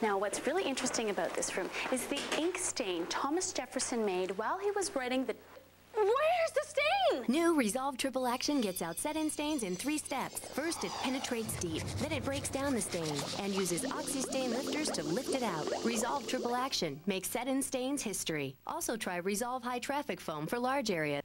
Now, what's really interesting about this room is the ink stain Thomas Jefferson made while he was writing the. Where's the stain? New Resolve Triple Action gets out set-in stains in three steps. First, it penetrates deep. Then it breaks down the stain and uses Oxy Stain lifters to lift it out. Resolve Triple Action makes set-in stains history. Also try Resolve High Traffic Foam for large areas.